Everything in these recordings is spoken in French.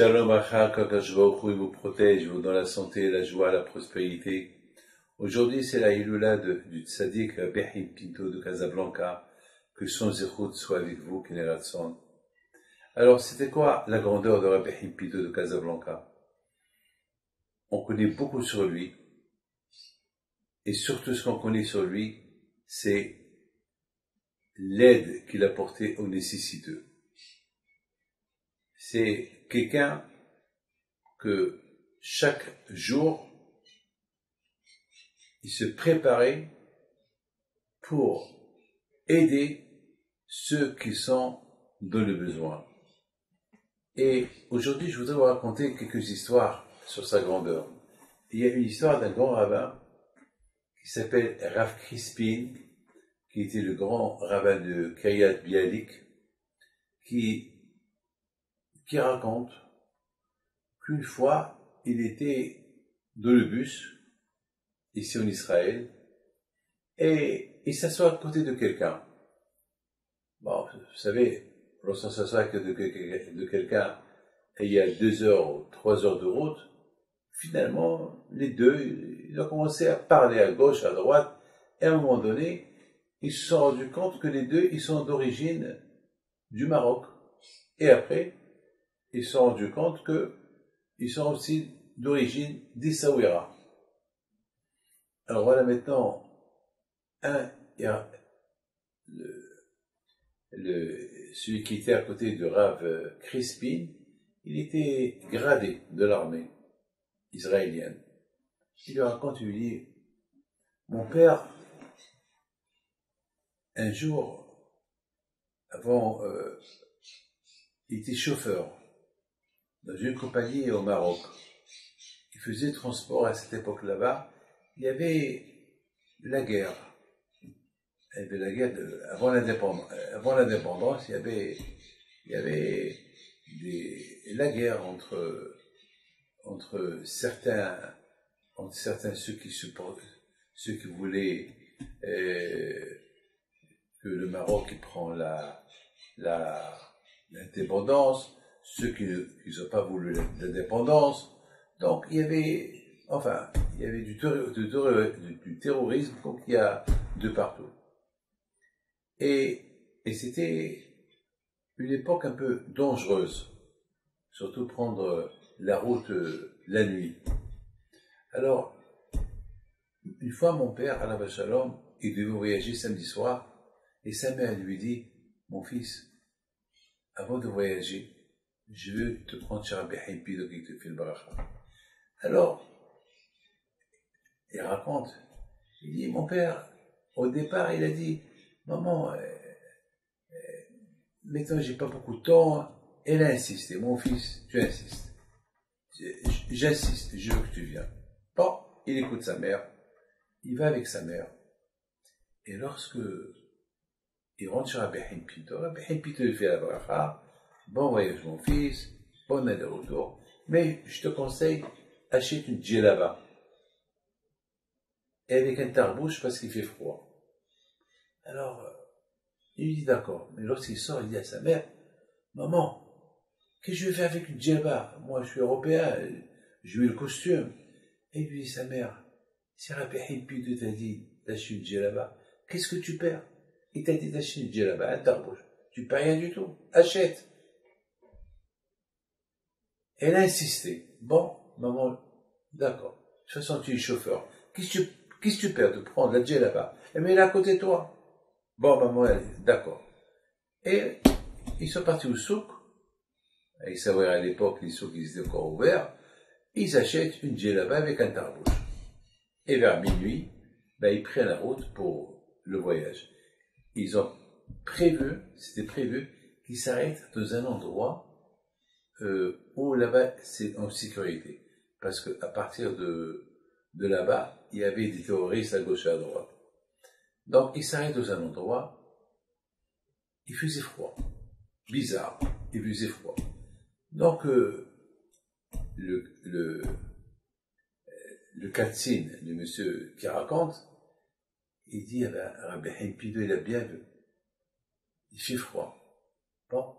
Shalom Acha, il vous protège, vous dans la santé, la joie, la prospérité. Aujourd'hui, c'est la Ilula du tzaddik Behim Pinto de Casablanca. Que son zérout soit avec vous, Keneratson. Alors, c'était quoi la grandeur de Rabbi Pinto de Casablanca? On connaît beaucoup sur lui. Et surtout, ce qu'on connaît sur lui, c'est l'aide qu'il a portée aux nécessiteux. C'est quelqu'un que chaque jour, il se préparait pour aider ceux qui sont dans le besoin. Et aujourd'hui, je voudrais vous raconter quelques histoires sur sa grandeur. Il y a une histoire d'un grand rabbin qui s'appelle Rav Crispin, qui était le grand rabbin de Kayat Bialik, qui, qui raconte qu'une fois, il était dans le bus, ici en Israël, et il s'assoit à côté de quelqu'un. Bon, vous savez, lorsqu'on s'assoit à côté de quelqu'un et il y a deux heures ou trois heures de route, finalement, les deux, ils ont commencé à parler à gauche, à droite, et à un moment donné, ils se sont rendus compte que les deux, ils sont d'origine du Maroc. Et après, ils se sont rendus compte que ils sont aussi d'origine d'Issaouira. Alors voilà maintenant, un, il a le, celui qui était à côté de Rav Crispin, il était gradé de l'armée israélienne. Il lui raconte, il lui dit, mon père un jour, avant, euh, il était chauffeur dans une compagnie au Maroc. Il faisait transport à cette époque là-bas. Il y avait la guerre. Il y avait la guerre avant l'indépendance. Avant l'indépendance, il y avait, il y avait la guerre entre, entre certains, entre certains ceux qui supportent, ceux qui voulaient euh, que le Maroc prend la, la, l'indépendance, ceux qui n'ont pas voulu l'indépendance. Donc il y avait, enfin, il y avait du, du, terrorisme donc il y a de partout. Et, et c'était une époque un peu dangereuse, surtout prendre la route la nuit. Alors, une fois mon père, à la Shalom, il devait voyager samedi soir, et sa mère lui dit, mon fils, avant de voyager, je veux te prendre chez Rabbi te fait le bracha. Alors, il raconte, il dit, mon père, au départ, il a dit, maman, euh, euh, maintenant j'ai pas beaucoup de temps, elle a insisté, mon fils, tu insistes. J'insiste, je veux que tu viennes. Bon, il écoute sa mère, il va avec sa mère, et lorsque il rentre sur Rabbi Pito. Rabbi lui fait la bracha. Bon voyage mon fils, bon aller-retour. Mais je te conseille, achète une djellaba. Et avec un tarbouche parce qu'il fait froid. Alors, euh, il lui dit d'accord. Mais lorsqu'il sort, il dit à sa mère, maman, qu'est-ce que je vais faire avec une djellaba Moi, je suis européen, je veux le costume. Et lui dit sa mère, si Rabbi Pito t'a dit d'acheter une djellaba, qu'est-ce que tu perds? Il t'a dit d'acheter une djellaba, un tarbouche. Tu payes rien du tout. Achète. Elle a insisté. Bon, maman, d'accord. De toute façon, tu es chauffeur. Qu'est-ce que tu, perds de prendre la djellaba Elle met là à côté de toi. Bon, maman, d'accord. Et ils sont partis au souk. Ils savaient à l'époque, les souks, étaient encore ouverts. Ils achètent une djellaba avec un tarbouche. Et vers minuit, ben, ils prennent la route pour le voyage ils ont prévu, c'était prévu, qu'ils s'arrêtent dans un endroit euh, où là-bas c'est en sécurité. Parce qu'à partir de, de là-bas, il y avait des terroristes à gauche et à droite. Donc ils s'arrêtent dans un endroit, il faisait froid. Bizarre, il faisait froid. Donc euh, le, le, le cutscene de monsieur qui raconte, il dit, ben, Rabbi Himpido, il a bien vu. Il fait froid. Bon,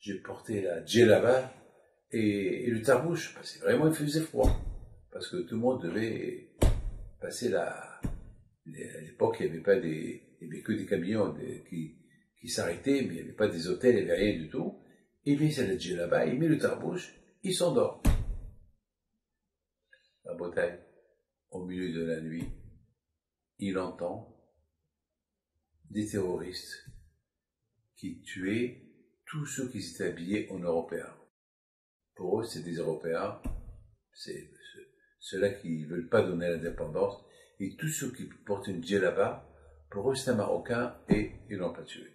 j'ai porté la djellaba Et, le tarbouche, bah, c'est vraiment, il faisait froid. Parce que tout le monde devait passer la. À l'époque, il n'y avait pas des. Il n'y avait que des camions qui, qui s'arrêtaient, mais il n'y avait pas des hôtels, il n'y avait rien du tout. Il met sa là-bas, il met le tarbouche, il s'endort. La Bretagne, au milieu de la nuit, il entend des terroristes qui tuaient tous ceux qui s'étaient habillés en Européens. Pour eux, c'est des Européens, c'est ceux-là qui ne veulent pas donner l'indépendance, et tous ceux qui portent une djellaba, pour eux, c'est un Marocain et ils l'ont pas tué.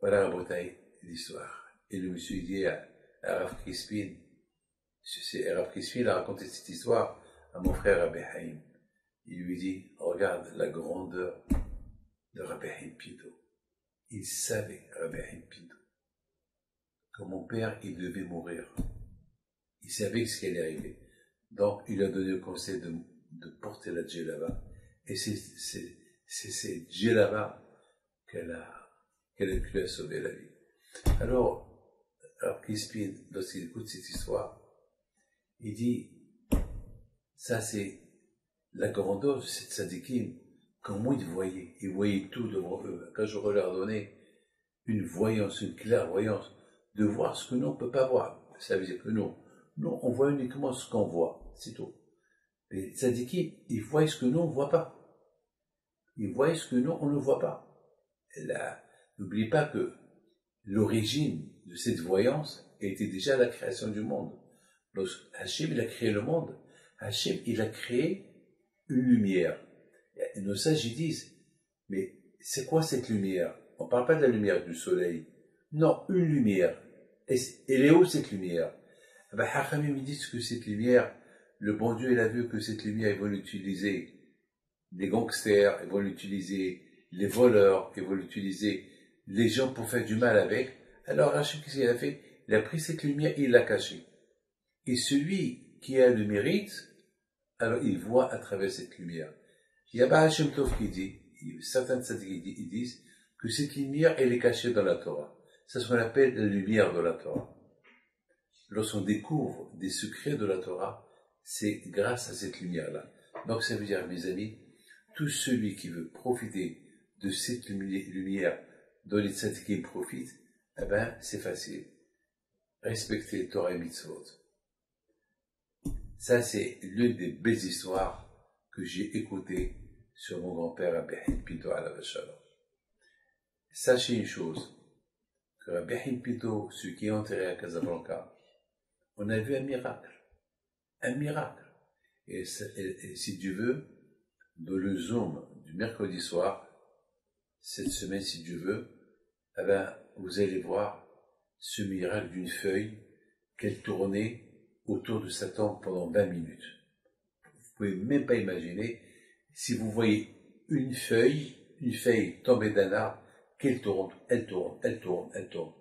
Voilà la Bretagne, l'histoire. Et le monsieur dit à, Rav Crispin, c'est Rav Crispin a raconté cette histoire à mon frère Rabbi Haïm. Il lui dit, regarde la grandeur de Rabbi Haïm Pinto. Il savait, que mon père, il devait mourir. Il savait ce qui allait arriver. Donc, il a donné le conseil de, porter la djellaba. Et c'est cette djellaba qu'elle a, qu'elle a pu sauver la vie. Alors, alors Crispin, lorsqu'il écoute cette histoire, il dit, ça c'est la grandeur de cette sadikim, comment ils voyaient, ils voyaient tout devant eux. Quand j'aurais leur donné une voyance, une clairvoyance, de voir ce que nous on ne peut pas voir. Ça veut dire que nous, nous on voit uniquement ce qu'on voit, c'est tout. Les sadikim, ils voient ce que nous on ne voit pas. Ils voient ce que nous on ne voit pas. n'oubliez pas que l'origine de cette voyance était déjà la création du monde. Lorsque Hachem il a créé le monde, Hachem il a créé une lumière. Et nos sages disent, mais c'est quoi cette lumière? On ne parle pas de la lumière du soleil. Non, une lumière. Et elle est où cette lumière eh ben, Hachamim disent que cette lumière, le bon Dieu il a vu que cette lumière, ils vont l'utiliser les gangsters, ils vont l'utiliser les voleurs, ils vont l'utiliser les gens pour faire du mal avec. Alors Rachid, qu'est-ce qu'il a fait? Il a pris cette lumière il l'a cachée. Et celui qui a le mérite, alors il voit à travers cette lumière. Il y a Bahashem Tov qui dit, certains tzaddik ils disent que cette lumière, elle est cachée dans la Torah. C'est ce qu'on appelle la lumière de la Torah. Lorsqu'on découvre des secrets de la Torah, c'est grâce à cette lumière-là. Donc ça veut dire, mes amis, tout celui qui veut profiter de cette lumière dont les tzaddikim profitent, eh ben, c'est facile. Respecter Torah et Mitzvot. Ça, c'est l'une des belles histoires que j'ai écoutées sur mon grand-père Rabbi Pito à la Sachez une chose, Rabbi Pito, celui qui est enterré à Casablanca, on a vu un miracle. Un miracle. Et, si Dieu veut, dans le Zoom du mercredi soir, cette semaine, si Dieu veut, eh ben, vous allez voir ce miracle d'une feuille qu'elle tournait autour de Satan pendant 20 minutes. Vous pouvez même pas imaginer si vous voyez une feuille, une feuille tomber d'un arbre, qu'elle tourne, elle tourne, elle tourne, elle tourne.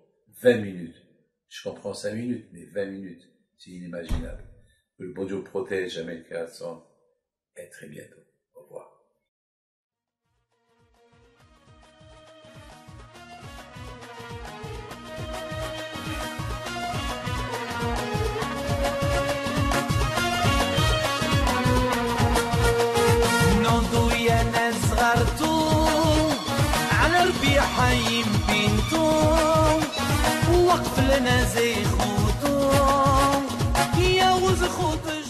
20 minutes. Je comprends 5 minutes, mais 20 minutes, c'est inimaginable. Que le bon Dieu protège jamais le création. Et très bientôt. نزي خوتو يا وز خوتو